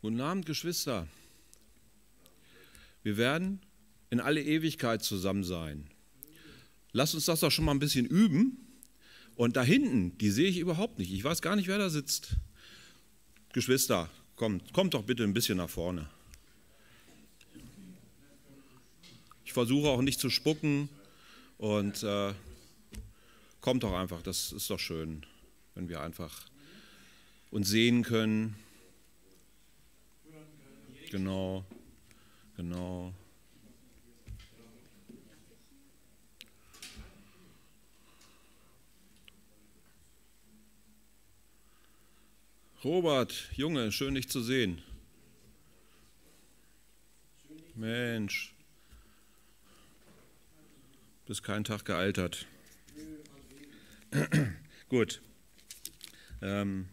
Guten Abend, Geschwister. Wir werden in alle Ewigkeit zusammen sein. Lasst uns das doch schon mal ein bisschen üben. Und da hinten, die sehe ich überhaupt nicht. Ich weiß gar nicht, wer da sitzt. Geschwister, kommt, kommt doch bitte ein bisschen nach vorne. Ich versuche auch nicht zu spucken und äh, kommt doch einfach. Das ist doch schön, wenn wir einfach uns sehen können. Genau, genau. Robert, Junge, schön dich zu sehen. Mensch, bist keinen Tag gealtert. Gut. Ähm,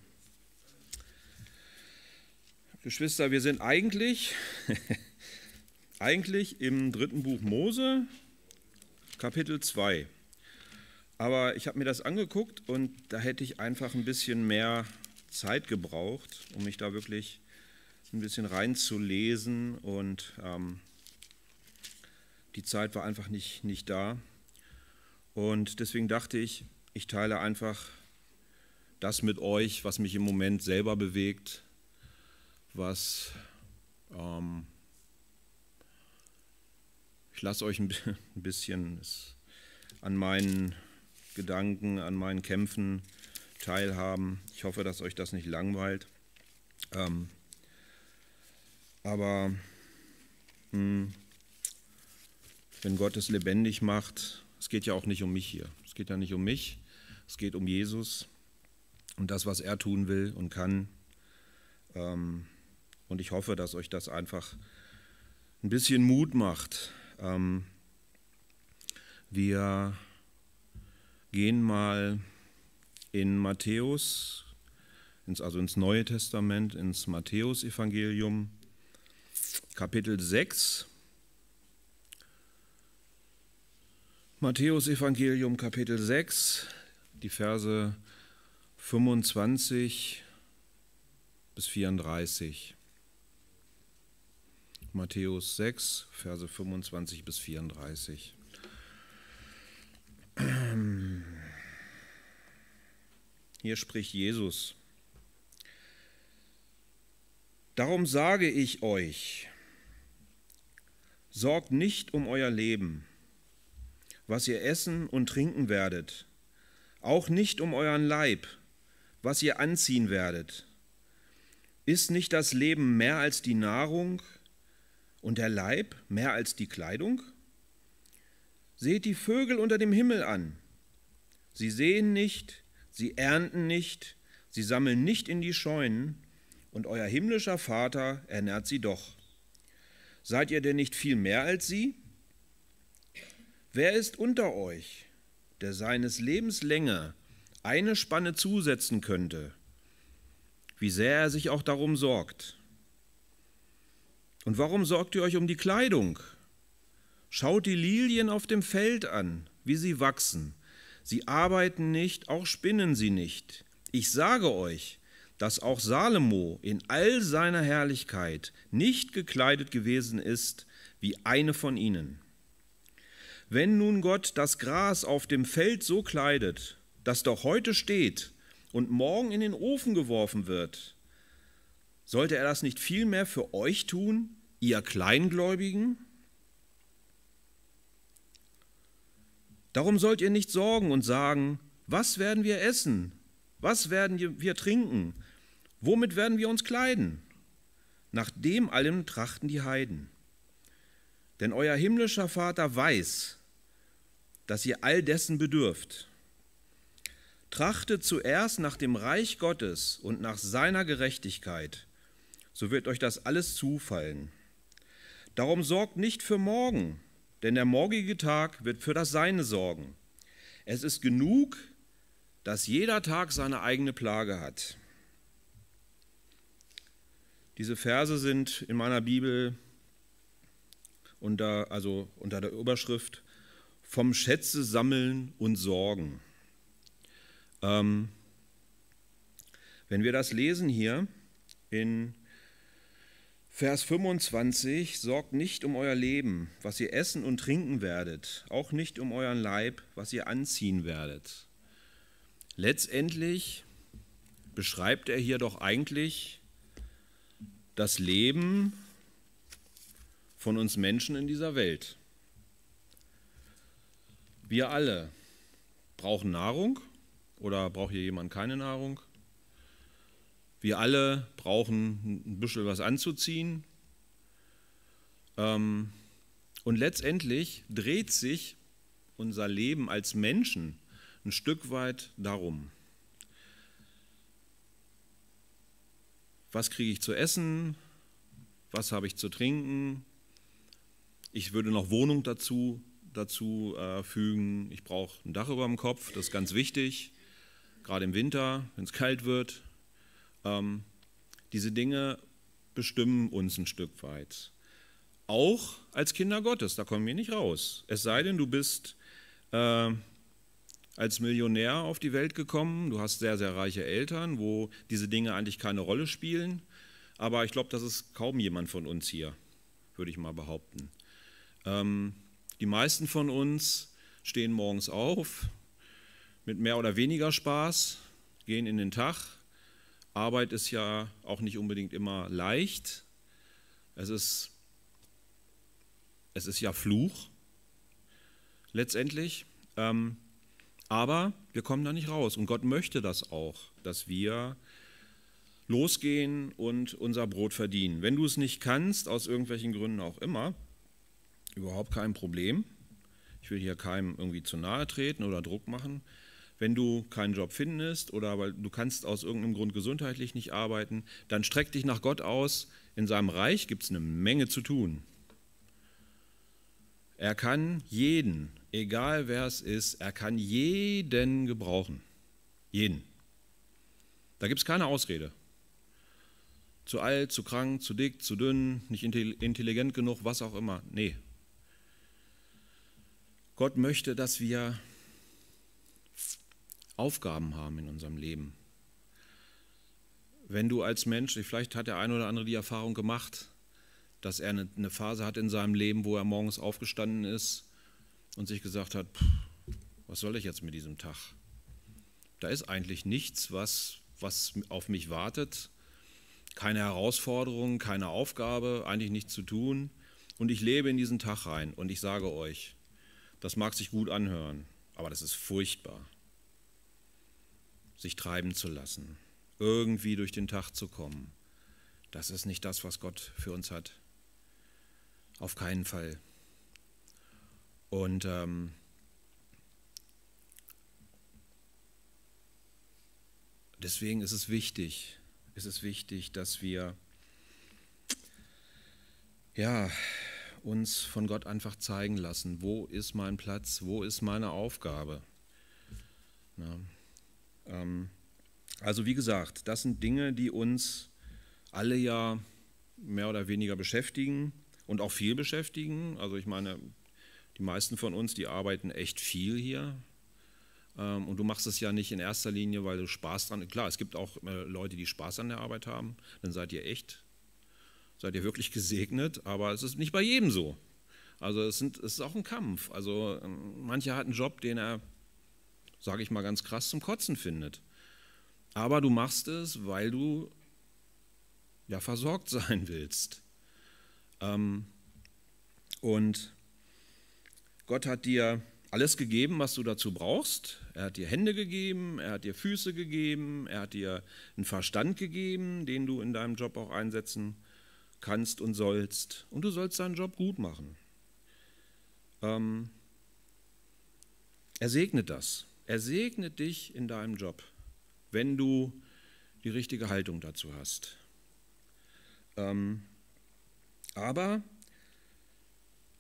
Geschwister, wir sind eigentlich, eigentlich im dritten Buch Mose, Kapitel 2. Aber ich habe mir das angeguckt und da hätte ich einfach ein bisschen mehr Zeit gebraucht, um mich da wirklich ein bisschen reinzulesen und ähm, die Zeit war einfach nicht, nicht da. Und deswegen dachte ich, ich teile einfach das mit euch, was mich im Moment selber bewegt, was ähm, ich lasse euch ein bisschen an meinen Gedanken, an meinen Kämpfen teilhaben. Ich hoffe, dass euch das nicht langweilt. Ähm, aber mh, hm, wenn Gott es lebendig macht, es geht ja auch nicht um mich hier. Es geht ja nicht um mich, es geht um Jesus und das, was er tun will und kann. Ähm, und ich hoffe, dass euch das einfach ein bisschen Mut macht. Ähm, wir gehen mal in Matthäus, also ins Neue Testament, ins Matthäusevangelium, Kapitel 6. Matthäusevangelium, Kapitel 6, die Verse 25 bis 34. Matthäus 6, Verse 25 bis 34. Hier spricht Jesus. Darum sage ich euch, sorgt nicht um euer Leben, was ihr essen und trinken werdet, auch nicht um euren Leib, was ihr anziehen werdet. Ist nicht das Leben mehr als die Nahrung und der Leib mehr als die Kleidung? Seht die Vögel unter dem Himmel an. Sie sehen nicht, sie ernten nicht, sie sammeln nicht in die Scheunen, und euer himmlischer Vater ernährt sie doch. Seid ihr denn nicht viel mehr als sie? Wer ist unter euch, der seines Lebens Länge eine Spanne zusetzen könnte, wie sehr er sich auch darum sorgt? Und warum sorgt ihr euch um die Kleidung? Schaut die Lilien auf dem Feld an, wie sie wachsen. Sie arbeiten nicht, auch spinnen sie nicht. Ich sage euch, dass auch Salomo in all seiner Herrlichkeit nicht gekleidet gewesen ist wie eine von ihnen. Wenn nun Gott das Gras auf dem Feld so kleidet, das doch heute steht und morgen in den Ofen geworfen wird, sollte er das nicht vielmehr für euch tun, ihr Kleingläubigen? Darum sollt ihr nicht sorgen und sagen, was werden wir essen? Was werden wir trinken? Womit werden wir uns kleiden? Nach dem allem trachten die Heiden. Denn euer himmlischer Vater weiß, dass ihr all dessen bedürft. Trachtet zuerst nach dem Reich Gottes und nach seiner Gerechtigkeit, so wird euch das alles zufallen. Darum sorgt nicht für morgen, denn der morgige Tag wird für das Seine sorgen. Es ist genug, dass jeder Tag seine eigene Plage hat. Diese Verse sind in meiner Bibel unter, also unter der Überschrift vom Schätze sammeln und sorgen. Ähm, wenn wir das lesen hier in Vers 25, sorgt nicht um euer Leben, was ihr essen und trinken werdet, auch nicht um euren Leib, was ihr anziehen werdet. Letztendlich beschreibt er hier doch eigentlich das Leben von uns Menschen in dieser Welt. Wir alle brauchen Nahrung oder braucht hier jemand keine Nahrung? Wir alle brauchen ein bisschen was anzuziehen. Ähm, und letztendlich dreht sich unser Leben als Menschen ein Stück weit darum. Was kriege ich zu essen? Was habe ich zu trinken? Ich würde noch Wohnung dazu, dazu äh, fügen. Ich brauche ein Dach über dem Kopf, das ist ganz wichtig, gerade im Winter, wenn es kalt wird. Ähm, diese Dinge bestimmen uns ein Stück weit. Auch als Kinder Gottes, da kommen wir nicht raus. Es sei denn, du bist äh, als Millionär auf die Welt gekommen, du hast sehr, sehr reiche Eltern, wo diese Dinge eigentlich keine Rolle spielen. Aber ich glaube, das ist kaum jemand von uns hier, würde ich mal behaupten. Ähm, die meisten von uns stehen morgens auf mit mehr oder weniger Spaß, gehen in den Tag, Arbeit ist ja auch nicht unbedingt immer leicht. Es ist, es ist ja Fluch letztendlich. Ähm, aber wir kommen da nicht raus. Und Gott möchte das auch, dass wir losgehen und unser Brot verdienen. Wenn du es nicht kannst, aus irgendwelchen Gründen auch immer, überhaupt kein Problem. Ich will hier keinem irgendwie zu nahe treten oder Druck machen. Wenn du keinen Job findest oder weil du kannst aus irgendeinem Grund gesundheitlich nicht arbeiten, dann streck dich nach Gott aus. In seinem Reich gibt es eine Menge zu tun. Er kann jeden, egal wer es ist, er kann jeden gebrauchen. Jeden. Da gibt es keine Ausrede. Zu alt, zu krank, zu dick, zu dünn, nicht intelligent genug, was auch immer. Nee. Gott möchte, dass wir Aufgaben haben in unserem Leben. Wenn du als Mensch, vielleicht hat der eine oder andere die Erfahrung gemacht, dass er eine, Phase hat in seinem Leben, wo er morgens aufgestanden ist und sich gesagt hat, was soll ich jetzt mit diesem Tag? Da ist eigentlich nichts, was, was auf mich wartet, keine Herausforderung, keine Aufgabe, eigentlich nichts zu tun. Und ich lebe in diesen Tag rein und ich sage euch, das mag sich gut anhören, aber das ist furchtbar sich treiben zu lassen, irgendwie durch den Tag zu kommen. Das ist nicht das, was Gott für uns hat. Auf keinen Fall. Und ähm, deswegen ist es wichtig, ist es wichtig, dass wir ja, uns von Gott einfach zeigen lassen, wo ist mein Platz, wo ist meine Aufgabe. Ja. Ähm, also wie gesagt, das sind Dinge, die uns alle ja mehr oder weniger beschäftigen und auch viel beschäftigen. Also ich meine, die meisten von uns, die arbeiten echt viel hier. Ähm, und du machst es ja nicht in erster Linie, weil du Spaß dran. Klar, es gibt auch äh, Leute, die Spaß an der Arbeit haben. Dann seid ihr echt, seid ihr wirklich gesegnet. Aber es ist nicht bei jedem so. Also es, sind, es ist auch ein Kampf. Also ähm, mancher hat einen Job, den er sage ich mal ganz krass, zum Kotzen findet. Aber du machst es, weil du ja versorgt sein willst. Ähm, und Gott hat dir alles gegeben, was du dazu brauchst. Er hat dir Hände gegeben, er hat dir Füße gegeben, er hat dir einen Verstand gegeben, den du in deinem Job auch einsetzen kannst und sollst. Und du sollst deinen Job gut machen. Ähm, er segnet das. Er segnet dich in deinem Job, wenn du die richtige Haltung dazu hast. Ähm, aber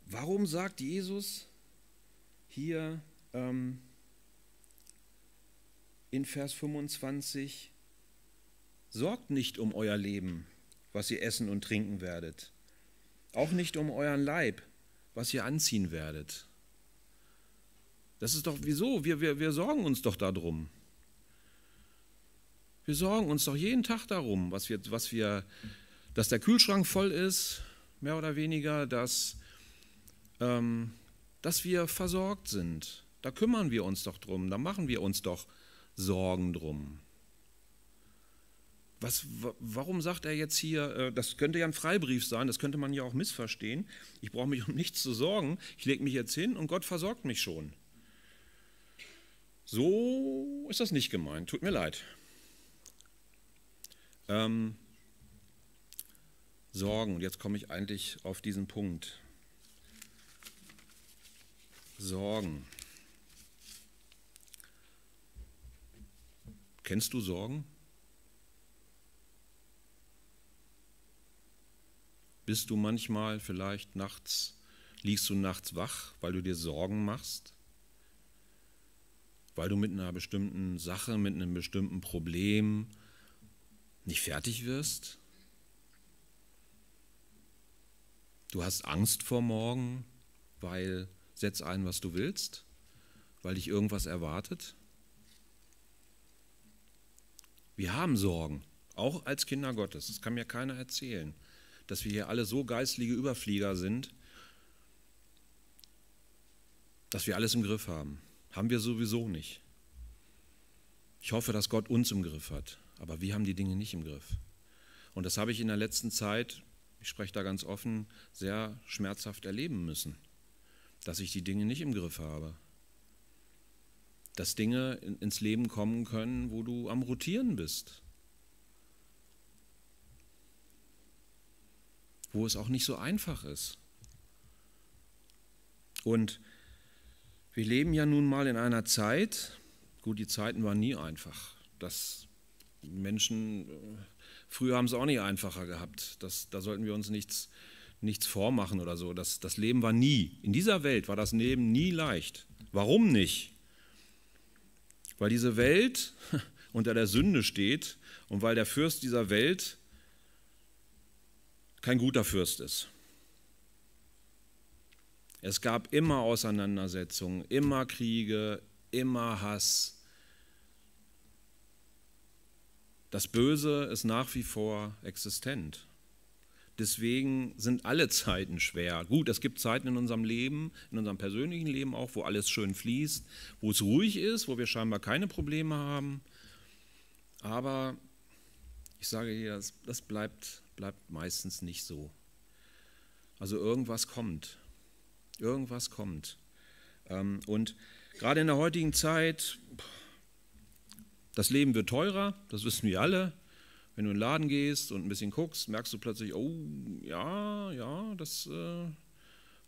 warum sagt Jesus hier ähm, in Vers 25, sorgt nicht um euer Leben, was ihr essen und trinken werdet, auch nicht um euren Leib, was ihr anziehen werdet. Das ist doch, wieso? Wir, wir, wir sorgen uns doch darum. Wir sorgen uns doch jeden Tag darum, was wir, was wir dass der Kühlschrank voll ist, mehr oder weniger, dass, ähm, dass wir versorgt sind. Da kümmern wir uns doch drum, da machen wir uns doch Sorgen drum. Was, warum sagt er jetzt hier, äh, das könnte ja ein Freibrief sein, das könnte man ja auch missverstehen. Ich brauche mich um nichts zu sorgen, ich lege mich jetzt hin und Gott versorgt mich schon. So ist das nicht gemeint, tut mir leid. Ähm, Sorgen, und jetzt komme ich eigentlich auf diesen Punkt. Sorgen. Kennst du Sorgen? Bist du manchmal vielleicht nachts, liegst du nachts wach, weil du dir Sorgen machst? Weil du mit einer bestimmten Sache, mit einem bestimmten Problem nicht fertig wirst? Du hast Angst vor morgen, weil setz ein, was du willst, weil dich irgendwas erwartet? Wir haben Sorgen, auch als Kinder Gottes. Das kann mir keiner erzählen dass wir hier alle so geistliche Überflieger sind, dass wir alles im Griff haben. Haben wir sowieso nicht. Ich hoffe, dass Gott uns im Griff hat, aber wir haben die Dinge nicht im Griff. Und das habe ich in der letzten Zeit, ich spreche da ganz offen, sehr schmerzhaft erleben müssen, dass ich die Dinge nicht im Griff habe. Dass Dinge ins Leben kommen können, wo du am Rotieren bist, wo es auch nicht so einfach ist. Und wir leben ja nun mal in einer Zeit, gut, die Zeiten waren nie einfach. Das Menschen, äh, früher haben es auch nicht einfacher gehabt. Das, da sollten wir uns nichts, nichts vormachen oder so. Das, das Leben war nie, in dieser Welt war das Leben nie leicht. Warum nicht? Weil diese Welt unter der Sünde steht und weil der Fürst dieser Welt kein guter Fürst ist. Es gab immer Auseinandersetzungen, immer Kriege, immer Hass. Das Böse ist nach wie vor existent. Deswegen sind alle Zeiten schwer. Gut, es gibt Zeiten in unserem Leben, in unserem persönlichen Leben auch, wo alles schön fließt, wo es ruhig ist, wo wir scheinbar keine Probleme haben. Aber ich sage hier, das bleibt bleibt meistens nicht so. Also irgendwas kommt. Irgendwas kommt. Ähm, und gerade in der heutigen Zeit, das Leben wird teurer, das wissen wir alle. Wenn du in den Laden gehst und ein bisschen guckst, merkst du plötzlich, oh ja, ja, das äh,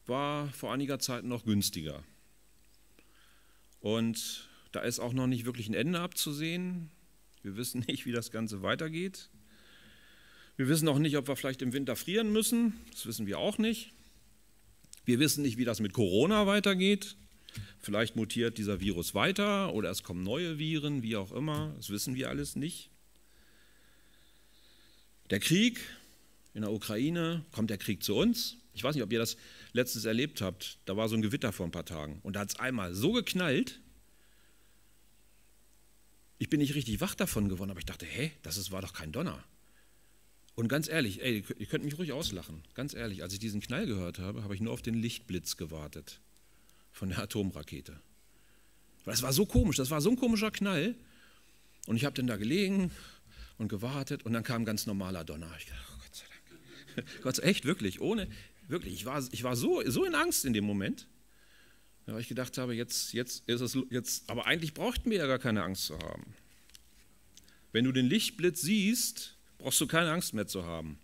war vor einiger Zeit noch günstiger. Und da ist auch noch nicht wirklich ein Ende abzusehen. Wir wissen nicht, wie das Ganze weitergeht. Wir wissen auch nicht, ob wir vielleicht im Winter frieren müssen. Das wissen wir auch nicht. Wir wissen nicht, wie das mit Corona weitergeht. Vielleicht mutiert dieser Virus weiter oder es kommen neue Viren, wie auch immer. Das wissen wir alles nicht. Der Krieg in der Ukraine, kommt der Krieg zu uns? Ich weiß nicht, ob ihr das letztens erlebt habt. Da war so ein Gewitter vor ein paar Tagen und da hat es einmal so geknallt. Ich bin nicht richtig wach davon geworden, aber ich dachte, hä, das war doch kein Donner. Und ganz ehrlich, ey, ihr könnt mich ruhig auslachen. Ganz ehrlich, als ich diesen Knall gehört habe, habe ich nur auf den Lichtblitz gewartet von der Atomrakete. Weil das war so komisch, das war so ein komischer Knall. Und ich habe dann da gelegen und gewartet und dann kam ganz normaler Donner. Ich dachte, oh Gott sei Dank. Gott sei echt, wirklich, ohne, wirklich, ich war, ich war so, so in Angst in dem Moment, weil ich gedacht habe, jetzt, jetzt ist es, jetzt, aber eigentlich brauchten wir ja gar keine Angst zu haben. Wenn du den Lichtblitz siehst, brauchst du keine Angst mehr zu haben.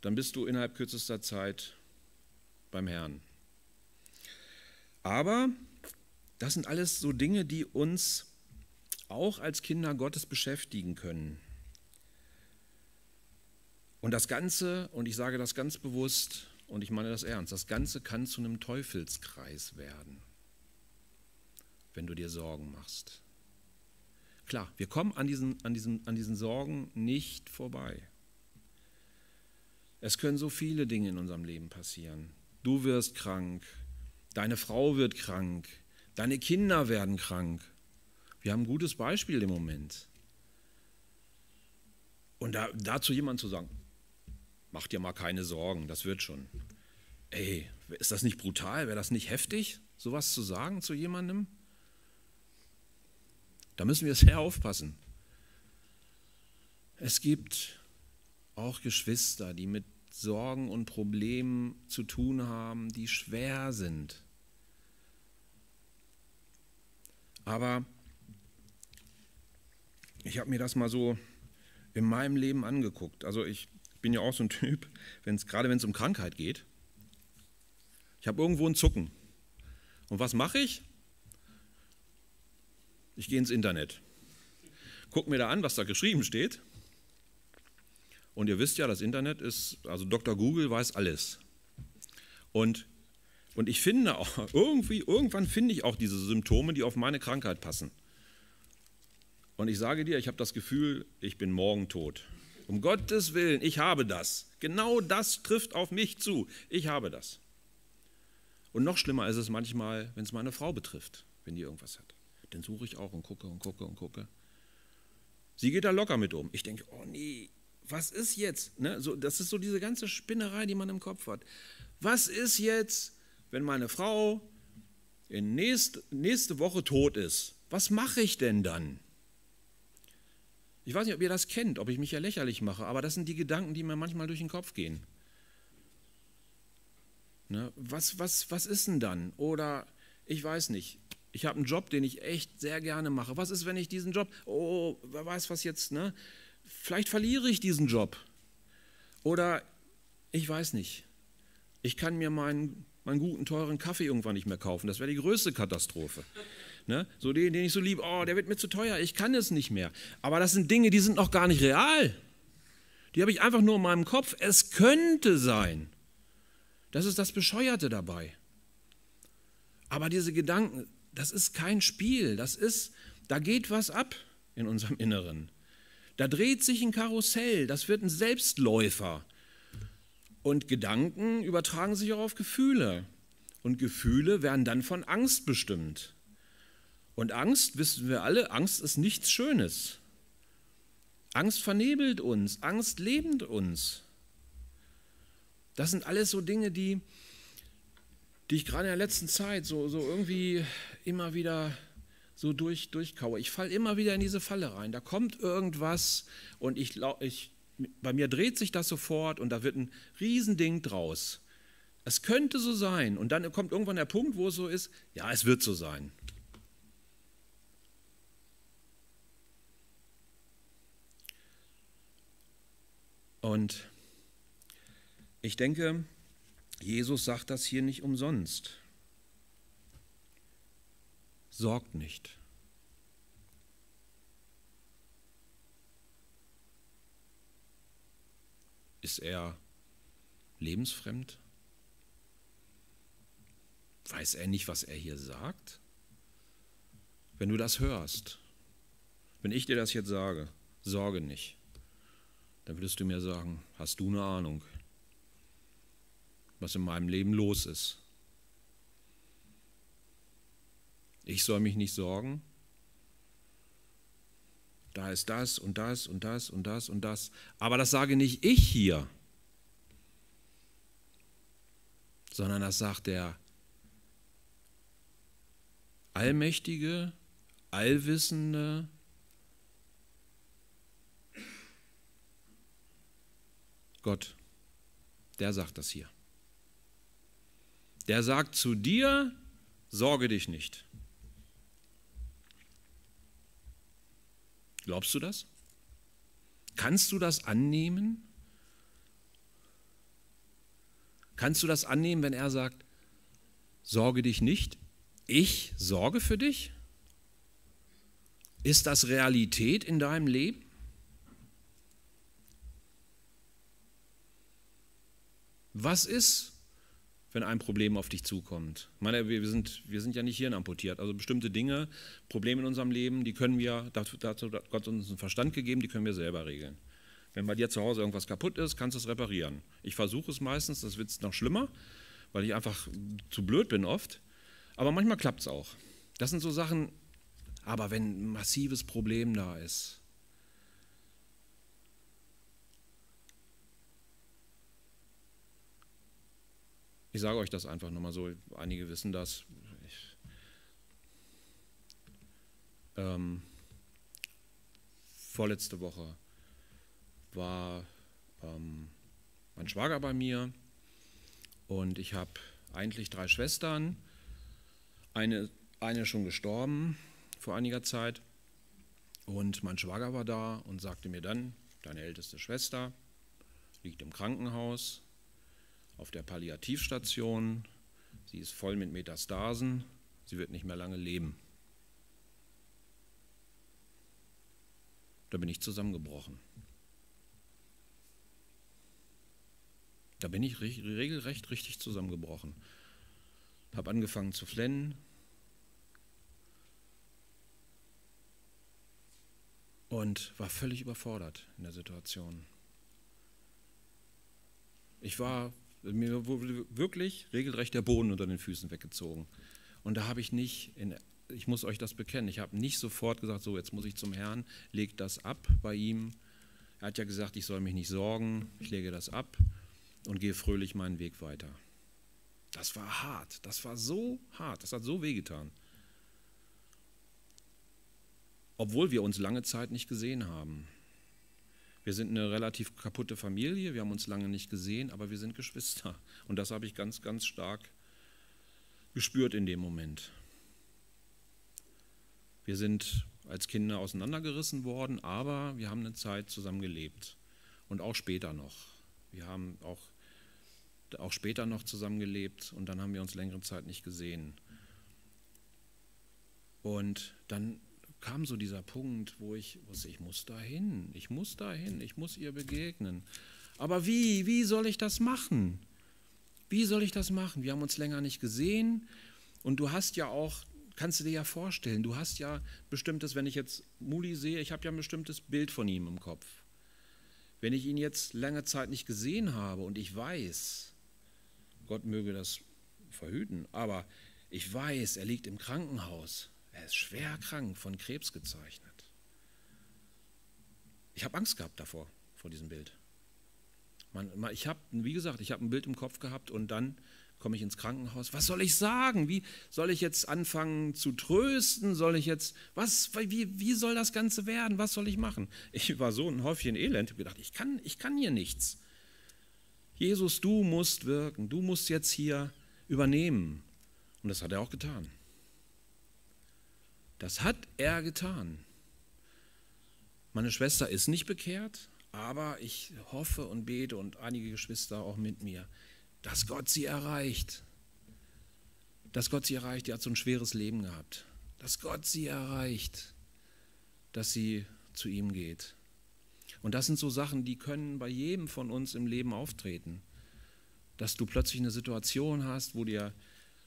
Dann bist du innerhalb kürzester Zeit beim Herrn. Aber das sind alles so Dinge, die uns auch als Kinder Gottes beschäftigen können. Und das Ganze, und ich sage das ganz bewusst, und ich meine das ernst, das Ganze kann zu einem Teufelskreis werden, wenn du dir Sorgen machst. Klar, wir kommen an diesen, an, diesen, an diesen Sorgen nicht vorbei. Es können so viele Dinge in unserem Leben passieren. Du wirst krank, deine Frau wird krank, deine Kinder werden krank. Wir haben ein gutes Beispiel im Moment. Und da, dazu jemand zu sagen, mach dir mal keine Sorgen, das wird schon. Ey, ist das nicht brutal? Wäre das nicht heftig, sowas zu sagen zu jemandem? Da müssen wir sehr aufpassen. Es gibt auch Geschwister, die mit Sorgen und Problemen zu tun haben, die schwer sind. Aber ich habe mir das mal so in meinem Leben angeguckt. Also ich bin ja auch so ein Typ, wenn's, gerade wenn es um Krankheit geht. Ich habe irgendwo einen Zucken. Und was mache ich? Ich gehe ins Internet, gucke mir da an, was da geschrieben steht. Und ihr wisst ja, das Internet ist, also Dr. Google weiß alles. Und, und ich finde auch, irgendwie, irgendwann finde ich auch diese Symptome, die auf meine Krankheit passen. Und ich sage dir, ich habe das Gefühl, ich bin morgen tot. Um Gottes Willen, ich habe das. Genau das trifft auf mich zu. Ich habe das. Und noch schlimmer ist es manchmal, wenn es meine Frau betrifft, wenn die irgendwas hat. Dann suche ich auch und gucke und gucke und gucke. Sie geht da locker mit um. Ich denke, oh nee, was ist jetzt? Ne? So, das ist so diese ganze Spinnerei, die man im Kopf hat. Was ist jetzt, wenn meine Frau in nächst, nächste Woche tot ist? Was mache ich denn dann? Ich weiß nicht, ob ihr das kennt, ob ich mich ja lächerlich mache, aber das sind die Gedanken, die mir manchmal durch den Kopf gehen. Ne? Was, was, was ist denn dann? Oder ich weiß nicht, ich habe einen Job, den ich echt sehr gerne mache. Was ist, wenn ich diesen Job, oh, wer weiß was jetzt, ne? Vielleicht verliere ich diesen Job. Oder ich weiß nicht. Ich kann mir meinen, meinen guten, teuren Kaffee irgendwann nicht mehr kaufen. Das wäre die größte Katastrophe. Ne? So den, den ich so liebe, oh, der wird mir zu teuer, ich kann es nicht mehr. Aber das sind Dinge, die sind noch gar nicht real. Die habe ich einfach nur in meinem Kopf. Es könnte sein. Das ist das Bescheuerte dabei. Aber diese Gedanken, das ist kein Spiel, das ist, da geht was ab in unserem Inneren. Da dreht sich ein Karussell, das wird ein Selbstläufer. Und Gedanken übertragen sich auch auf Gefühle. Und Gefühle werden dann von Angst bestimmt. Und Angst, wissen wir alle, Angst ist nichts Schönes. Angst vernebelt uns, Angst lebt uns. Das sind alles so Dinge, die, die ich gerade in der letzten Zeit so, so irgendwie immer wieder so durch, durchkaue. Ich falle immer wieder in diese Falle rein. Da kommt irgendwas und ich, ich, bei mir dreht sich das sofort und da wird ein Riesending draus. Es könnte so sein. Und dann kommt irgendwann der Punkt, wo es so ist, ja, es wird so sein. Und ich denke, Jesus sagt das hier nicht umsonst. Sorgt nicht. Ist er lebensfremd? Weiß er nicht, was er hier sagt? Wenn du das hörst, wenn ich dir das jetzt sage, sorge nicht, dann würdest du mir sagen, hast du eine Ahnung, was in meinem Leben los ist? Ich soll mich nicht sorgen. Da ist das und das und das und das und das. Aber das sage nicht ich hier, sondern das sagt der allmächtige, allwissende, Gott, der sagt das hier. Der sagt zu dir, sorge dich nicht. Glaubst du das? Kannst du das annehmen? Kannst du das annehmen, wenn er sagt, sorge dich nicht, ich sorge für dich? Ist das Realität in deinem Leben? Was ist, wenn ein Problem auf dich zukommt. Ich meine, wir sind, wir sind ja nicht hirnamputiert. Also bestimmte Dinge, Probleme in unserem Leben, die können wir, dazu, dazu hat Gott uns einen Verstand gegeben, die können wir selber regeln. Wenn bei dir zu Hause irgendwas kaputt ist, kannst du es reparieren. Ich versuche es meistens, das wird noch schlimmer, weil ich einfach zu blöd bin oft. Aber manchmal klappt es auch. Das sind so Sachen, aber wenn ein massives Problem da ist, Ich sage euch das einfach nochmal so, einige wissen das. Ich, ähm, vorletzte Woche war ähm, mein Schwager bei mir und ich habe eigentlich drei Schwestern. Eine, eine schon gestorben vor einiger Zeit und mein Schwager war da und sagte mir dann, deine älteste Schwester liegt im Krankenhaus auf der Palliativstation, sie ist voll mit Metastasen, sie wird nicht mehr lange leben. Da bin ich zusammengebrochen. Da bin ich regelrecht richtig zusammengebrochen. Habe angefangen zu flennen. Und war völlig überfordert in der Situation. Ich war, mir wurde wirklich regelrecht der Boden unter den Füßen weggezogen. Und da habe ich nicht, in, ich muss euch das bekennen, ich habe nicht sofort gesagt, so jetzt muss ich zum Herrn, legt das ab bei ihm. Er hat ja gesagt, ich soll mich nicht sorgen, ich lege das ab und gehe fröhlich meinen Weg weiter. Das war hart, das war so hart, das hat so wehgetan. Obwohl wir uns lange Zeit nicht gesehen haben. Wir sind eine relativ kaputte Familie, wir haben uns lange nicht gesehen, aber wir sind Geschwister. Und das habe ich ganz, ganz stark gespürt in dem Moment. Wir sind als Kinder auseinandergerissen worden, aber wir haben eine Zeit zusammen gelebt und auch später noch. Wir haben auch auch später noch zusammengelebt und dann haben wir uns längere Zeit nicht gesehen. Und dann kam so dieser Punkt, wo ich wusste, ich muss dahin, ich muss dahin, ich muss ihr begegnen. Aber wie, wie soll ich das machen? Wie soll ich das machen? Wir haben uns länger nicht gesehen und du hast ja auch, kannst du dir ja vorstellen, du hast ja bestimmtes, wenn ich jetzt Muli sehe, ich habe ja ein bestimmtes Bild von ihm im Kopf. Wenn ich ihn jetzt lange Zeit nicht gesehen habe und ich weiß, Gott möge das verhüten. Aber ich weiß, er liegt im Krankenhaus. Er ist schwer krank, von Krebs gezeichnet. Ich habe Angst gehabt davor, vor diesem Bild. Man, ich habe, wie gesagt, ich habe ein Bild im Kopf gehabt und dann komme ich ins Krankenhaus. Was soll ich sagen? Wie soll ich jetzt anfangen zu trösten? Soll ich jetzt, was, wie, wie soll das Ganze werden? Was soll ich machen? Ich war so ein Häufchen Elend, habe gedacht, ich kann, ich kann hier nichts. Jesus, du musst wirken, du musst jetzt hier übernehmen. Und das hat er auch getan. Das hat er getan. Meine Schwester ist nicht bekehrt, aber ich hoffe und bete und einige Geschwister auch mit mir, dass Gott sie erreicht. Dass Gott sie erreicht, die hat so ein schweres Leben gehabt. Dass Gott sie erreicht, dass sie zu ihm geht. Und das sind so Sachen, die können bei jedem von uns im Leben auftreten. Dass du plötzlich eine Situation hast, wo, dir,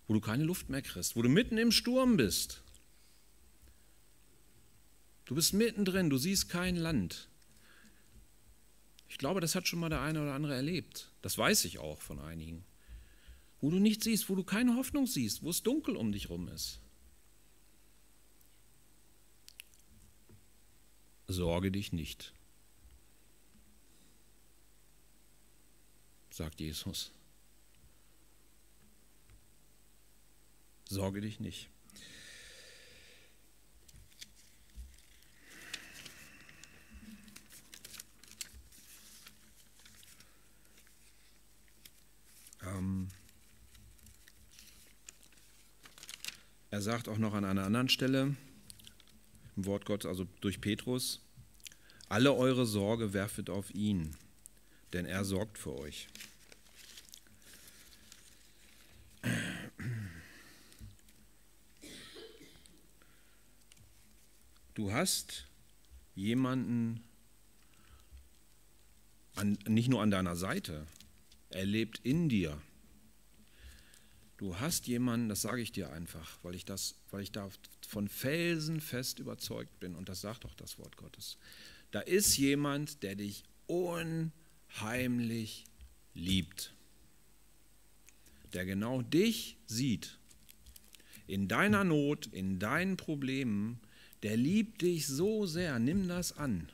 wo du keine Luft mehr kriegst, wo du mitten im Sturm bist. Du bist mittendrin, du siehst kein Land. Ich glaube, das hat schon mal der eine oder andere erlebt. Das weiß ich auch von einigen. Wo du nichts siehst, wo du keine Hoffnung siehst, wo es dunkel um dich rum ist. Sorge dich nicht. sagt Jesus. Sorge dich nicht. Ähm er sagt auch noch an einer anderen Stelle im Wort Gottes, also durch Petrus, alle eure Sorge werfet auf ihn, denn er sorgt für euch. Du hast jemanden an, nicht nur an deiner Seite, er lebt in dir. Du hast jemanden, das sage ich dir einfach, weil ich, das, weil ich da von felsenfest überzeugt bin, und das sagt doch das Wort Gottes. Da ist jemand, der dich unheimlich liebt, der genau dich sieht, in deiner Not, in deinen Problemen, der liebt dich so sehr, nimm das an.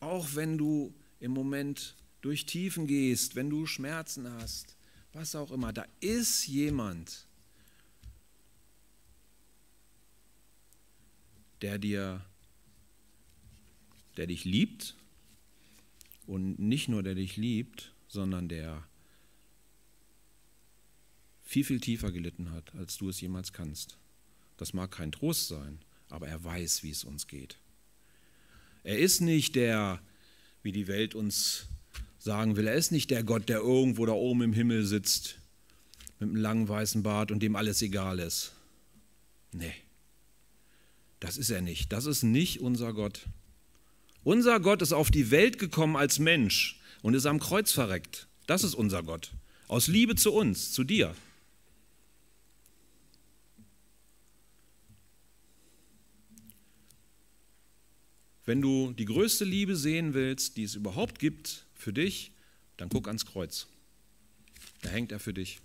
Auch wenn du im Moment durch Tiefen gehst, wenn du Schmerzen hast, was auch immer, da ist jemand, der dir, der dich liebt und nicht nur der dich liebt, sondern der viel, viel tiefer gelitten hat, als du es jemals kannst. Das mag kein Trost sein, aber er weiß, wie es uns geht. Er ist nicht der, wie die Welt uns sagen will, er ist nicht der Gott, der irgendwo da oben im Himmel sitzt mit einem langen weißen Bart und dem alles egal ist. Nee, das ist er nicht. Das ist nicht unser Gott. Unser Gott ist auf die Welt gekommen als Mensch und ist am Kreuz verreckt. Das ist unser Gott. Aus Liebe zu uns, zu dir. Wenn du die größte Liebe sehen willst, die es überhaupt gibt für dich, dann guck ans Kreuz. Da hängt er für dich.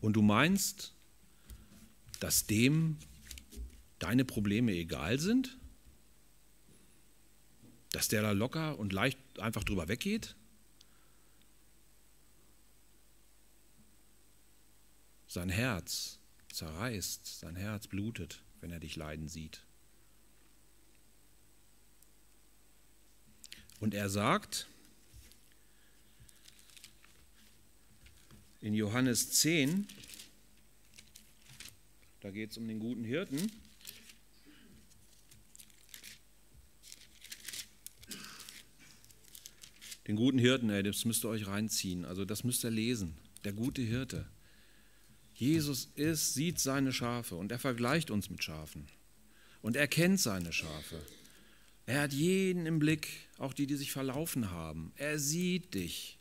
Und du meinst, dass dem deine Probleme egal sind? Dass der da locker und leicht einfach drüber weggeht? Sein Herz zerreißt, sein Herz blutet, wenn er dich leiden sieht. Und er sagt in Johannes 10, da geht es um den guten Hirten, den guten Hirten, ey, das müsst ihr euch reinziehen, also das müsst ihr lesen, der gute Hirte. Jesus ist, sieht seine Schafe und er vergleicht uns mit Schafen und er kennt seine Schafe. Er hat jeden im Blick, auch die, die sich verlaufen haben. Er sieht dich.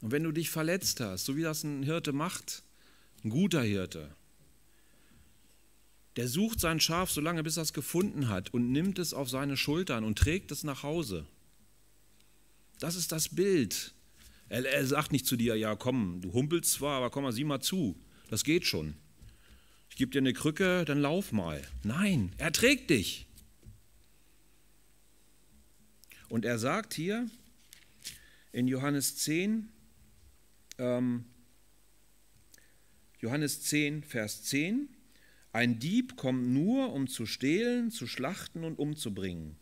Und wenn du dich verletzt hast, so wie das ein Hirte macht, ein guter Hirte, der sucht sein Schaf so lange, bis er es gefunden hat und nimmt es auf seine Schultern und trägt es nach Hause. Das ist das Bild. Er, er sagt nicht zu dir, ja komm, du humpelst zwar, aber komm mal, sieh mal zu, das geht schon. Ich gebe dir eine Krücke, dann lauf mal. Nein, er trägt dich. Und er sagt hier in Johannes 10, ähm, Johannes 10, Vers 10, ein Dieb kommt nur, um zu stehlen, zu schlachten und umzubringen.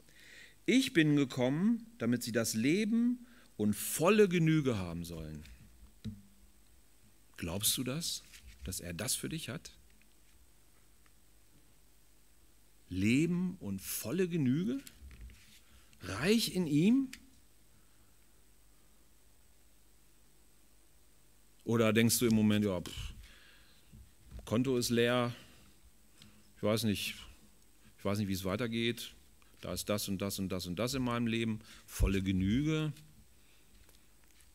Ich bin gekommen, damit sie das Leben und volle Genüge haben sollen. Glaubst du das, dass er das für dich hat? Leben und volle Genüge? Reich in ihm? Oder denkst du im Moment, ja, pff, Konto ist leer, ich weiß nicht, ich weiß nicht, wie es weitergeht, da ist das und das und das und das in meinem Leben, volle Genüge.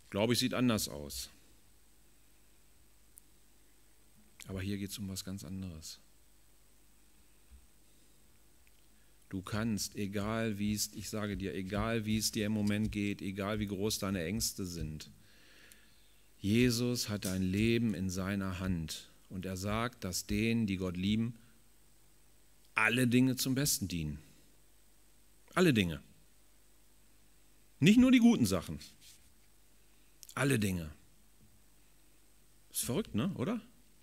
Glaube ich, sieht anders aus. Aber hier geht es um was ganz anderes. Du kannst, egal wie es, ich sage dir, egal wie es dir im Moment geht, egal wie groß deine Ängste sind, Jesus hat dein Leben in seiner Hand und er sagt, dass denen, die Gott lieben, alle Dinge zum Besten dienen. Alle Dinge. Nicht nur die guten Sachen. Alle Dinge. Ist verrückt, ne? Oder?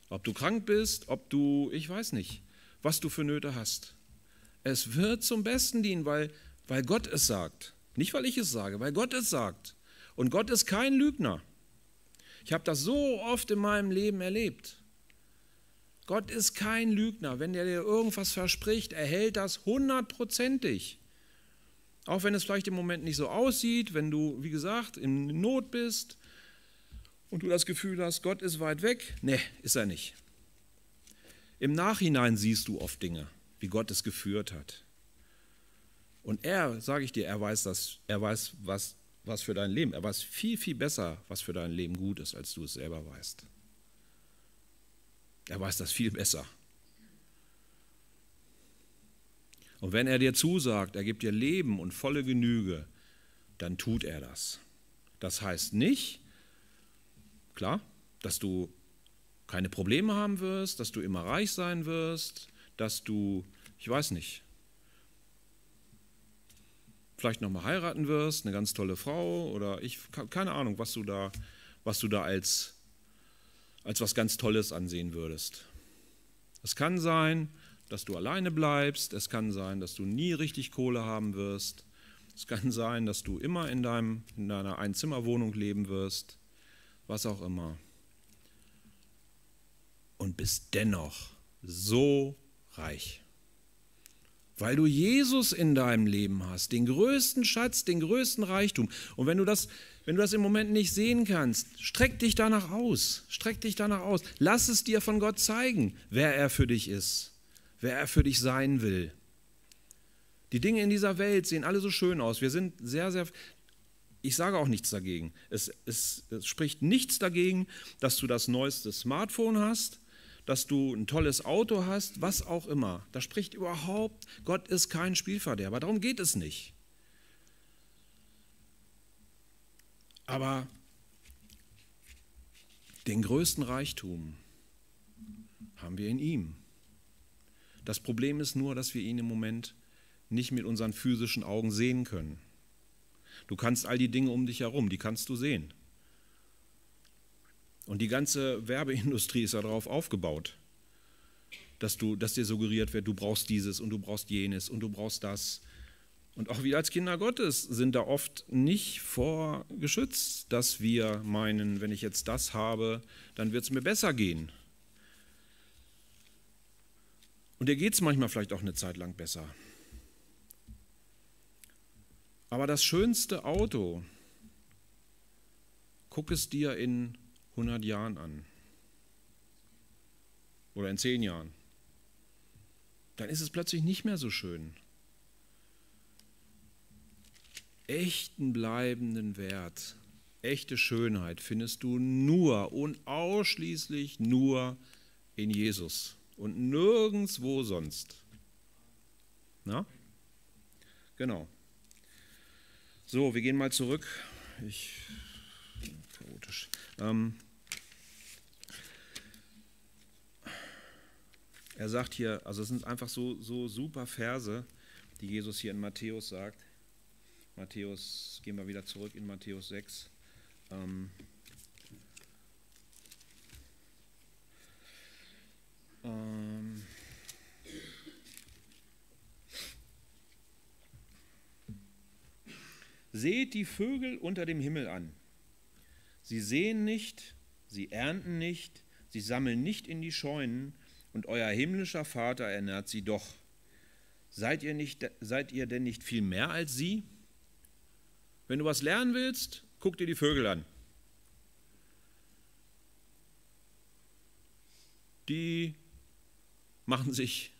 Ob du krank bist, ob du, ich weiß nicht, was du für Nöte hast. Es wird zum Besten dienen, weil, weil Gott es sagt. Nicht, weil ich es sage, weil Gott es sagt. Und Gott ist kein Lügner. Ich habe das so oft in meinem Leben erlebt. Gott ist kein Lügner. Wenn er dir irgendwas verspricht, er hält das hundertprozentig. Auch wenn es vielleicht im Moment nicht so aussieht, wenn du, wie gesagt, in Not bist und du das Gefühl hast, Gott ist weit weg. Nee, ist er nicht. Im Nachhinein siehst du oft Dinge wie Gott es geführt hat. Und er, sage ich dir, er weiß das, er weiß, was, was für dein Leben, er weiß viel, viel besser, was für dein Leben gut ist, als du es selber weißt. Er weiß das viel besser. Und wenn er dir zusagt, er gibt dir Leben und volle Genüge, dann tut er das. Das heißt nicht, klar, dass du keine Probleme haben wirst, dass du immer reich sein wirst, dass du, ich weiß nicht, vielleicht nochmal heiraten wirst, eine ganz tolle Frau oder ich, keine Ahnung, was du da, was du da als, als was ganz Tolles ansehen würdest. Es kann sein, dass du alleine bleibst, es kann sein, dass du nie richtig Kohle haben wirst, es kann sein, dass du immer in, deinem, in deiner Einzimmerwohnung leben wirst, was auch immer. Und bist dennoch so reich weil du Jesus in deinem Leben hast, den größten Schatz, den größten Reichtum. Und wenn du das, wenn du das im Moment nicht sehen kannst, streck dich danach aus, streck dich danach aus. Lass es dir von Gott zeigen, wer er für dich ist, wer er für dich sein will. Die Dinge in dieser Welt sehen alle so schön aus. Wir sind sehr, sehr, ich sage auch nichts dagegen. Es, es, es spricht nichts dagegen, dass du das neueste Smartphone hast, dass du ein tolles Auto hast, was auch immer. Da spricht überhaupt, Gott ist kein Spielverderber. Darum geht es nicht. Aber den größten Reichtum haben wir in ihm. Das Problem ist nur, dass wir ihn im Moment nicht mit unseren physischen Augen sehen können. Du kannst all die Dinge um dich herum, die kannst du sehen. Und die ganze Werbeindustrie ist darauf aufgebaut, dass, du, dass dir suggeriert wird, du brauchst dieses und du brauchst jenes und du brauchst das. Und auch wir als Kinder Gottes sind da oft nicht vorgeschützt, dass wir meinen, wenn ich jetzt das habe, dann wird es mir besser gehen. Und dir geht es manchmal vielleicht auch eine Zeit lang besser. Aber das schönste Auto, guck es dir in 100 Jahren an oder in 10 Jahren, dann ist es plötzlich nicht mehr so schön. Echten bleibenden Wert, echte Schönheit findest du nur und ausschließlich nur in Jesus und nirgendwo sonst. Na? Genau. So, wir gehen mal zurück. Ich, chaotisch. Ähm, Er sagt hier, also es sind einfach so, so super Verse, die Jesus hier in Matthäus sagt. Matthäus, gehen wir wieder zurück in Matthäus 6. Ähm, ähm, Seht die Vögel unter dem Himmel an. Sie sehen nicht, sie ernten nicht, sie sammeln nicht in die Scheunen, und euer himmlischer Vater ernährt sie doch. Seid ihr, nicht, seid ihr denn nicht viel mehr als sie? Wenn du was lernen willst, guck dir die Vögel an. Die machen sich,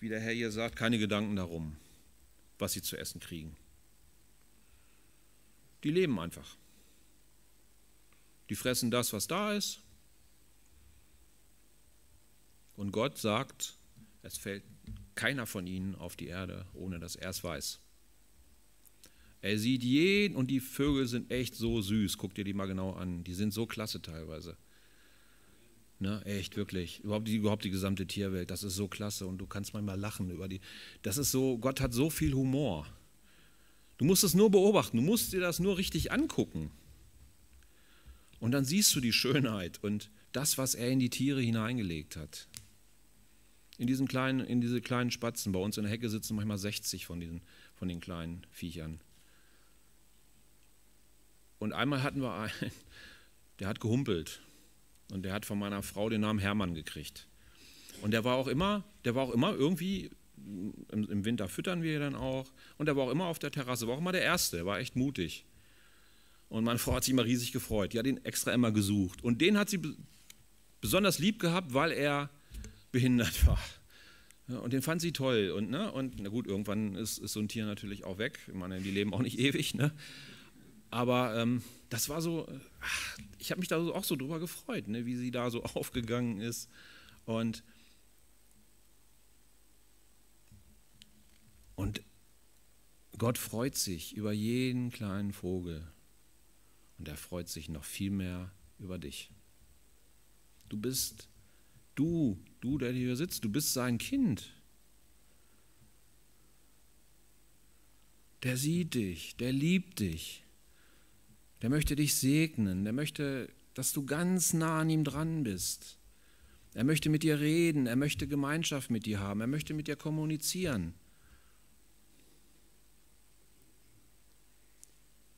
wie der Herr hier sagt, keine Gedanken darum, was sie zu essen kriegen. Die leben einfach. Die fressen das, was da ist, und Gott sagt, es fällt keiner von ihnen auf die Erde, ohne dass er es weiß. Er sieht jeden und die Vögel sind echt so süß. Guck dir die mal genau an. Die sind so klasse teilweise. Ne, echt, wirklich. Überhaupt die, überhaupt die gesamte Tierwelt, das ist so klasse und du kannst manchmal lachen über die. Das ist so, Gott hat so viel Humor. Du musst es nur beobachten, du musst dir das nur richtig angucken. Und dann siehst du die Schönheit und das, was er in die Tiere hineingelegt hat in, diesen kleinen, in diese kleinen Spatzen. Bei uns in der Hecke sitzen manchmal 60 von, diesen, von den kleinen Viechern. Und einmal hatten wir einen, der hat gehumpelt. Und der hat von meiner Frau den Namen Hermann gekriegt. Und der war auch immer, der war auch immer irgendwie, im, im Winter füttern wir dann auch. Und der war auch immer auf der Terrasse, war auch immer der Erste, der war echt mutig. Und meine Frau hat sich immer riesig gefreut. Die hat ihn extra immer gesucht. Und den hat sie besonders lieb gehabt, weil er behindert war. Und den fand sie toll. Und, ne, und na gut, irgendwann ist, ist so ein Tier natürlich auch weg. Ich meine, die leben auch nicht ewig. Ne? Aber ähm, das war so, ach, ich habe mich da auch so drüber gefreut, ne, wie sie da so aufgegangen ist. Und, und Gott freut sich über jeden kleinen Vogel. Und er freut sich noch viel mehr über dich. Du bist Du, du, der hier sitzt, du bist sein Kind. Der sieht dich, der liebt dich. Der möchte dich segnen, der möchte, dass du ganz nah an ihm dran bist. Er möchte mit dir reden, er möchte Gemeinschaft mit dir haben, er möchte mit dir kommunizieren.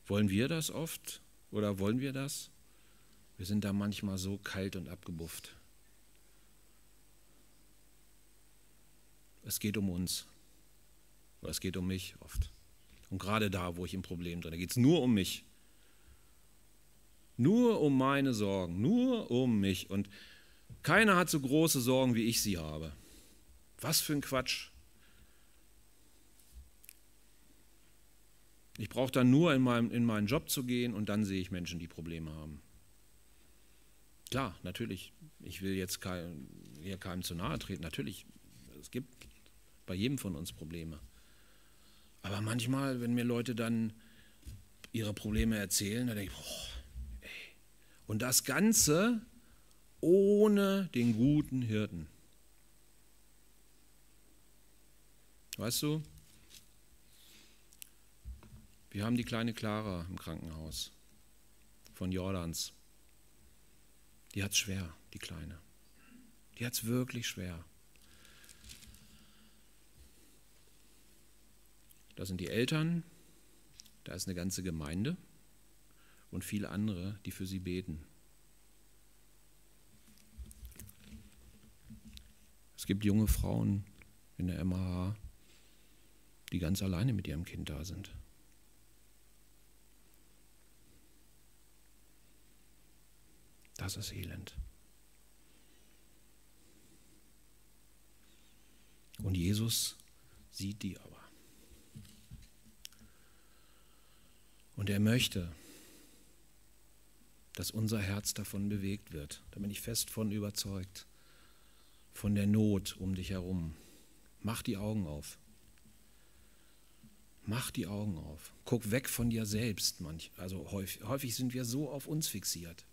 Wollen wir das oft oder wollen wir das? Wir sind da manchmal so kalt und abgebufft. Es geht um uns. Oder es geht um mich oft. Und gerade da, wo ich im Problem drin, da geht es nur um mich. Nur um meine Sorgen, nur um mich. Und keiner hat so große Sorgen, wie ich sie habe. Was für ein Quatsch. Ich brauche dann nur in, meinem, in meinen Job zu gehen und dann sehe ich Menschen, die Probleme haben. Klar, natürlich, ich will jetzt kein, hier keinem zu nahe treten. Natürlich, es gibt bei jedem von uns Probleme. Aber manchmal, wenn mir Leute dann ihre Probleme erzählen, dann denke ich, boah, ey. Und das Ganze ohne den guten Hirten. Weißt du, wir haben die kleine Clara im Krankenhaus von Jordans. Die hat es schwer, die Kleine. Die hat es wirklich schwer. Da sind die Eltern, da ist eine ganze Gemeinde und viele andere, die für sie beten. Es gibt junge Frauen in der MH, die ganz alleine mit ihrem Kind da sind. Das ist Elend. Und Jesus sieht die aber. Und er möchte, dass unser Herz davon bewegt wird. Da bin ich fest von überzeugt. Von der Not um dich herum. Mach die Augen auf. Mach die Augen auf. Guck weg von dir selbst. Manch, also häufig, häufig sind wir so auf uns fixiert.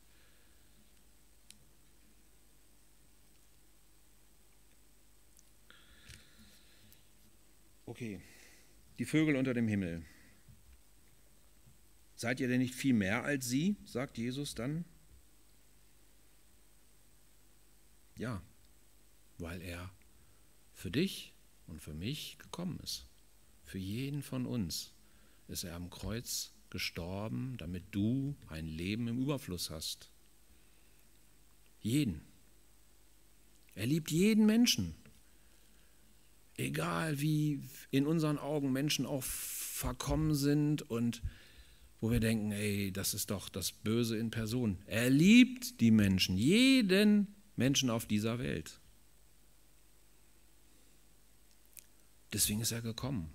Okay, die Vögel unter dem Himmel. Seid ihr denn nicht viel mehr als sie? sagt Jesus dann. Ja, weil er für dich und für mich gekommen ist. Für jeden von uns ist er am Kreuz gestorben, damit du ein Leben im Überfluss hast. Jeden. Er liebt jeden Menschen. Egal wie in unseren Augen Menschen auch verkommen sind und wo wir denken, ey, das ist doch das Böse in Person. Er liebt die Menschen, jeden Menschen auf dieser Welt. Deswegen ist er gekommen.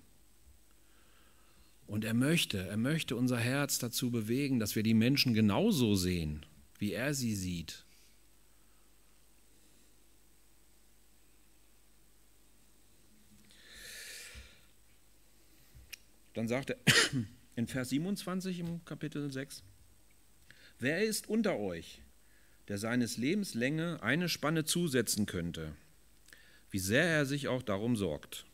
Und er möchte, er möchte unser Herz dazu bewegen, dass wir die Menschen genauso sehen, wie er sie sieht. Dann sagt er, in Vers 27 im Kapitel 6. Wer ist unter euch, der seines Lebens Länge eine Spanne zusetzen könnte, wie sehr er sich auch darum sorgt?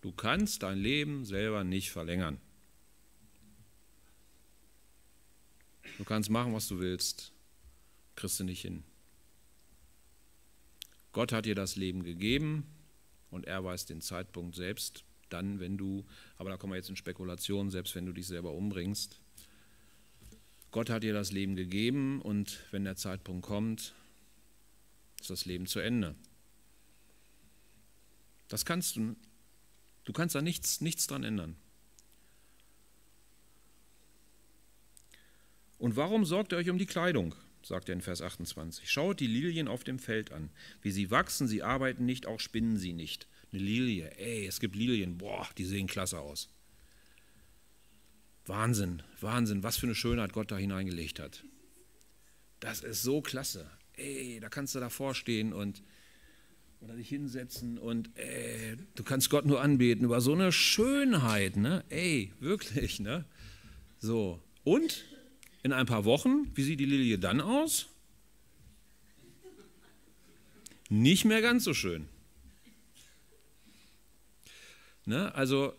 Du kannst dein Leben selber nicht verlängern. Du kannst machen, was du willst, kriegst du nicht hin. Gott hat dir das Leben gegeben und er weiß den Zeitpunkt selbst, dann, wenn du, aber da kommen wir jetzt in Spekulationen, selbst wenn du dich selber umbringst. Gott hat dir das Leben gegeben und wenn der Zeitpunkt kommt, ist das Leben zu Ende. Das kannst du, du kannst da nichts, nichts dran ändern. Und warum sorgt ihr euch um die Kleidung? sagt er in Vers 28. Schaut die Lilien auf dem Feld an. Wie sie wachsen, sie arbeiten nicht, auch spinnen sie nicht. Eine Lilie, ey, es gibt Lilien, boah, die sehen klasse aus. Wahnsinn, Wahnsinn, was für eine Schönheit Gott da hineingelegt hat. Das ist so klasse. Ey, da kannst du davor stehen und oder dich hinsetzen und ey, du kannst Gott nur anbeten über so eine Schönheit, ne? Ey, wirklich, ne? So. Und in ein paar Wochen, wie sieht die Lilie dann aus? Nicht mehr ganz so schön. Ne? Also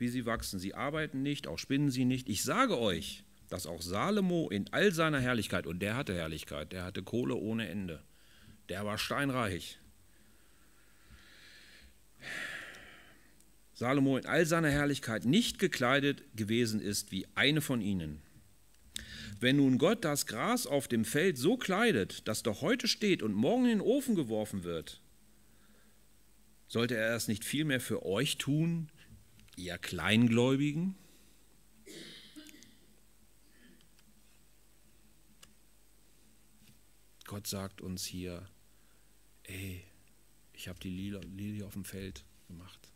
wie sie wachsen. Sie arbeiten nicht, auch spinnen sie nicht. Ich sage euch, dass auch Salomo in all seiner Herrlichkeit, und der hatte Herrlichkeit, der hatte Kohle ohne Ende, der war steinreich. Salomo in all seiner Herrlichkeit nicht gekleidet gewesen ist wie eine von ihnen. Wenn nun Gott das Gras auf dem Feld so kleidet, das doch heute steht und morgen in den Ofen geworfen wird, sollte er es nicht vielmehr für euch tun, ihr Kleingläubigen? Gott sagt uns hier, ey, ich habe die Lilie auf dem Feld gemacht,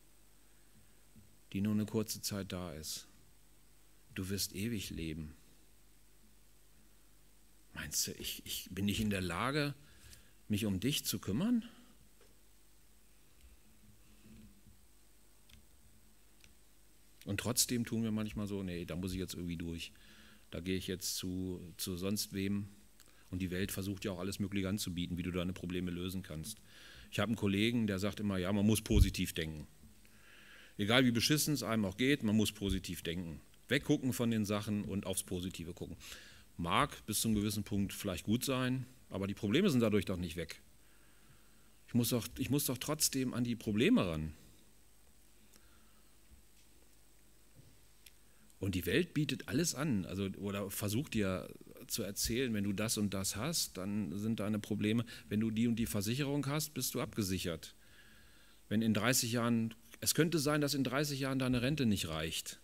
die nur eine kurze Zeit da ist. Du wirst ewig leben. Meinst du, ich, ich bin nicht in der Lage, mich um dich zu kümmern? Und trotzdem tun wir manchmal so, nee, da muss ich jetzt irgendwie durch. Da gehe ich jetzt zu, zu sonst wem. Und die Welt versucht ja auch alles Mögliche anzubieten, wie du deine Probleme lösen kannst. Ich habe einen Kollegen, der sagt immer, ja, man muss positiv denken. Egal wie beschissen es einem auch geht, man muss positiv denken. Weggucken von den Sachen und aufs Positive gucken. Mag bis zu einem gewissen Punkt vielleicht gut sein, aber die Probleme sind dadurch doch nicht weg. Ich muss doch, ich muss doch trotzdem an die Probleme ran. Und die Welt bietet alles an, also oder versucht dir zu erzählen, wenn du das und das hast, dann sind deine Probleme. Wenn du die und die Versicherung hast, bist du abgesichert. Wenn in 30 Jahren, es könnte sein, dass in 30 Jahren deine Rente nicht reicht,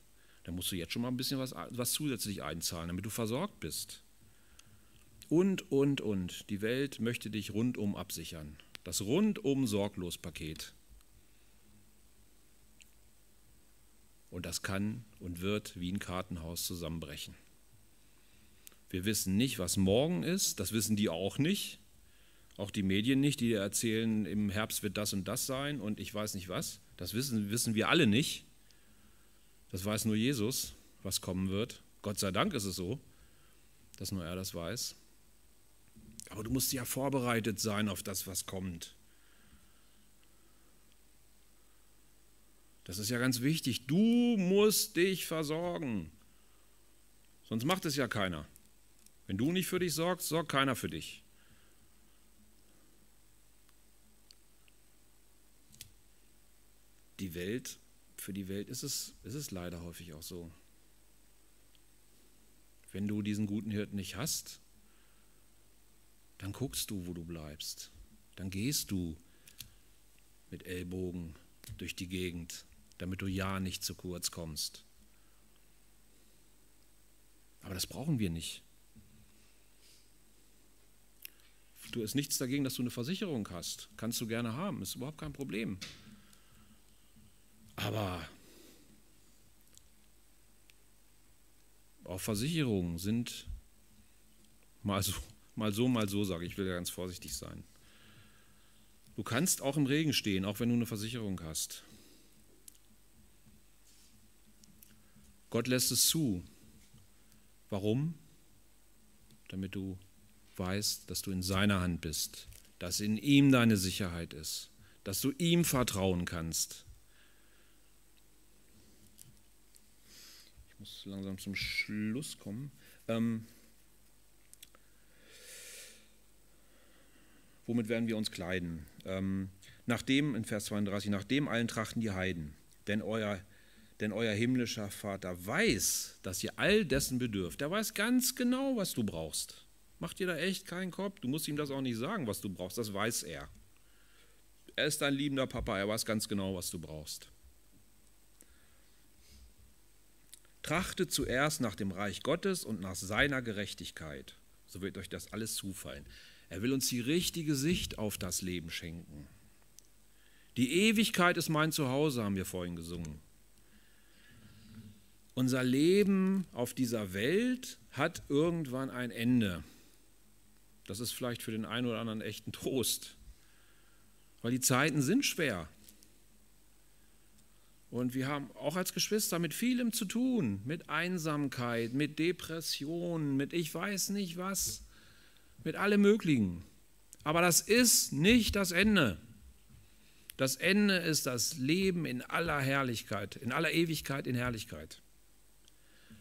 dann musst du jetzt schon mal ein bisschen was, was zusätzlich einzahlen, damit du versorgt bist. Und, und, und. Die Welt möchte dich rundum absichern. Das rundum sorglos Paket. Und das kann und wird wie ein Kartenhaus zusammenbrechen. Wir wissen nicht, was morgen ist, das wissen die auch nicht. Auch die Medien nicht, die erzählen, im Herbst wird das und das sein und ich weiß nicht was. Das wissen, wissen wir alle nicht. Das weiß nur Jesus, was kommen wird. Gott sei Dank ist es so, dass nur er das weiß. Aber du musst ja vorbereitet sein auf das, was kommt. Das ist ja ganz wichtig. Du musst dich versorgen. Sonst macht es ja keiner. Wenn du nicht für dich sorgst, sorgt keiner für dich. Die Welt, für die Welt ist es, ist es leider häufig auch so. Wenn du diesen guten Hirten nicht hast, dann guckst du, wo du bleibst. Dann gehst du mit Ellbogen durch die Gegend damit du ja nicht zu kurz kommst. Aber das brauchen wir nicht. Du hast nichts dagegen, dass du eine Versicherung hast. Kannst du gerne haben, ist überhaupt kein Problem. Aber auch Versicherungen sind mal so, mal so, mal so, sage ich, ich will ja ganz vorsichtig sein. Du kannst auch im Regen stehen, auch wenn du eine Versicherung hast. Gott lässt es zu. Warum? Damit du weißt, dass du in seiner Hand bist, dass in ihm deine Sicherheit ist, dass du ihm vertrauen kannst. Muss langsam zum Schluss kommen. Ähm, womit werden wir uns kleiden? Ähm, nachdem, in Vers 32, nachdem allen trachten die Heiden, denn euer denn euer himmlischer Vater weiß, dass ihr all dessen bedürft. Er weiß ganz genau, was du brauchst. Mach dir da echt keinen Kopf. Du musst ihm das auch nicht sagen, was du brauchst. Das weiß er. Er ist dein liebender Papa. Er weiß ganz genau, was du brauchst. Trachte zuerst nach dem Reich Gottes und nach seiner Gerechtigkeit. So wird euch das alles zufallen. Er will uns die richtige Sicht auf das Leben schenken. Die Ewigkeit ist mein Zuhause, haben wir vorhin gesungen. Unser Leben auf dieser Welt hat irgendwann ein Ende. Das ist vielleicht für den einen oder anderen echt ein Trost, weil die Zeiten sind schwer. Und wir haben auch als Geschwister mit vielem zu tun, mit Einsamkeit, mit Depressionen, mit ich weiß nicht was, mit allem Möglichen. Aber das ist nicht das Ende. Das Ende ist das Leben in aller Herrlichkeit, in aller Ewigkeit in Herrlichkeit.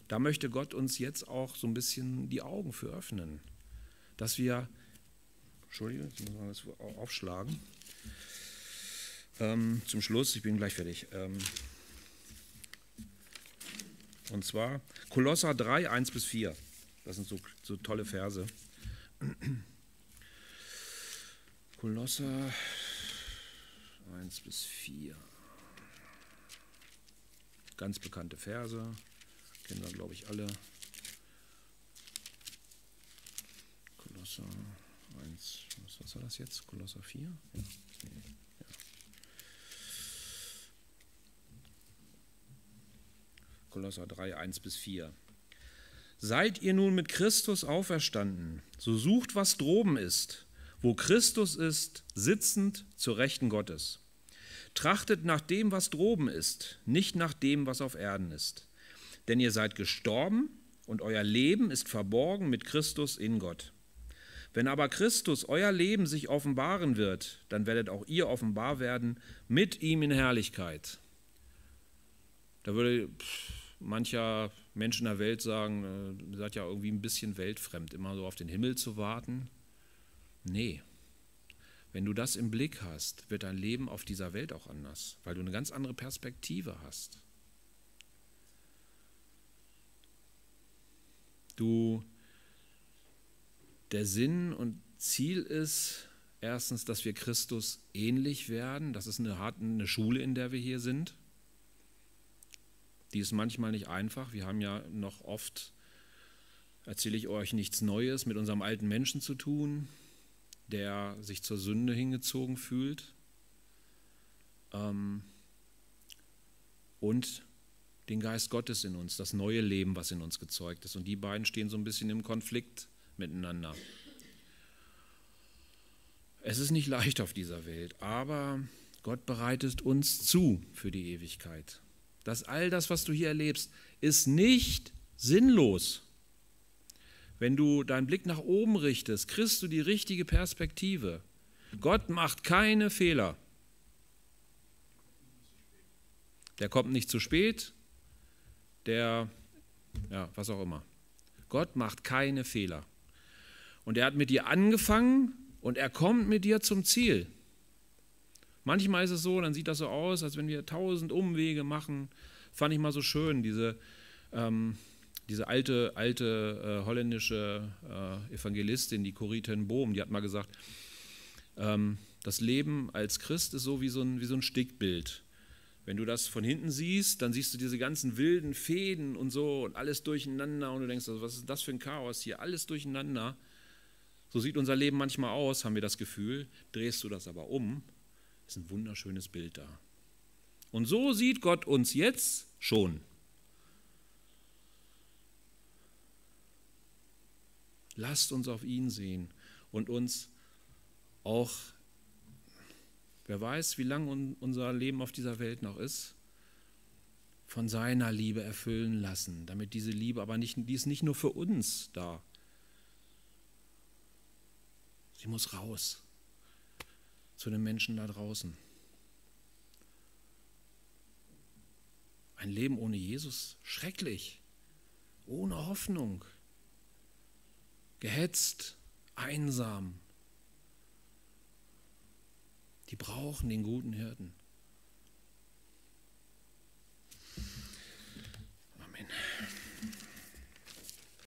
Da möchte Gott uns jetzt auch so ein bisschen die Augen für öffnen, dass wir, Entschuldigung, jetzt muss man das aufschlagen. Ähm, zum Schluss, ich bin gleich fertig. Ähm, und zwar Kolosser 3, 1 bis 4. Das sind so, so tolle Verse. Kolosser 1 bis 4. Ganz bekannte Verse, kennen wir, glaube ich, alle. Kolosser 1, was war das jetzt? Kolosser 4? Ja. ja. Kolosser 3, 1 bis 4. Seid ihr nun mit Christus auferstanden, so sucht, was droben ist, wo Christus ist, sitzend zur Rechten Gottes. Trachtet nach dem, was droben ist, nicht nach dem, was auf Erden ist. Denn ihr seid gestorben und euer Leben ist verborgen mit Christus in Gott. Wenn aber Christus euer Leben sich offenbaren wird, dann werdet auch ihr offenbar werden mit ihm in Herrlichkeit. Da würde mancher Menschen der Welt sagen, äh, seid ja irgendwie ein bisschen weltfremd, immer so auf den Himmel zu warten. Nee. Wenn du das im Blick hast, wird dein Leben auf dieser Welt auch anders, weil du eine ganz andere Perspektive hast. Du, der Sinn und Ziel ist erstens, dass wir Christus ähnlich werden. Das ist eine, eine Schule, in der wir hier sind. Die ist manchmal nicht einfach. Wir haben ja noch oft, erzähle ich euch nichts Neues, mit unserem alten Menschen zu tun, der sich zur Sünde hingezogen fühlt. Ähm, und den Geist Gottes in uns, das neue Leben, was in uns gezeugt ist. Und die beiden stehen so ein bisschen im Konflikt miteinander. Es ist nicht leicht auf dieser Welt, aber Gott bereitet uns zu für die Ewigkeit dass all das, was du hier erlebst, ist nicht sinnlos. Wenn du deinen Blick nach oben richtest, kriegst du die richtige Perspektive. Gott macht keine Fehler. Der kommt nicht zu spät, der, ja, was auch immer. Gott macht keine Fehler. Und er hat mit dir angefangen und er kommt mit dir zum Ziel. Manchmal ist es so, dann sieht das so aus, als wenn wir tausend Umwege machen. Fand ich mal so schön, diese, ähm, diese alte, alte äh, holländische äh, Evangelistin, die Corrie ten Boom, die hat mal gesagt, ähm, das Leben als Christ ist so wie so ein, wie so ein Stickbild. Wenn du das von hinten siehst, dann siehst du diese ganzen wilden Fäden und so und alles durcheinander und du denkst, also, was ist das für ein Chaos hier? Alles durcheinander. So sieht unser Leben manchmal aus, haben wir das Gefühl. Drehst du das aber um, ist ein wunderschönes Bild da. Und so sieht Gott uns jetzt schon. Lasst uns auf ihn sehen und uns auch, wer weiß, wie lang unser Leben auf dieser Welt noch ist, von seiner Liebe erfüllen lassen, damit diese Liebe aber nicht, die ist nicht nur für uns da. Sie muss raus zu den Menschen da draußen. Ein Leben ohne Jesus, schrecklich, ohne Hoffnung, gehetzt, einsam. Die brauchen den guten Hirten. Amen.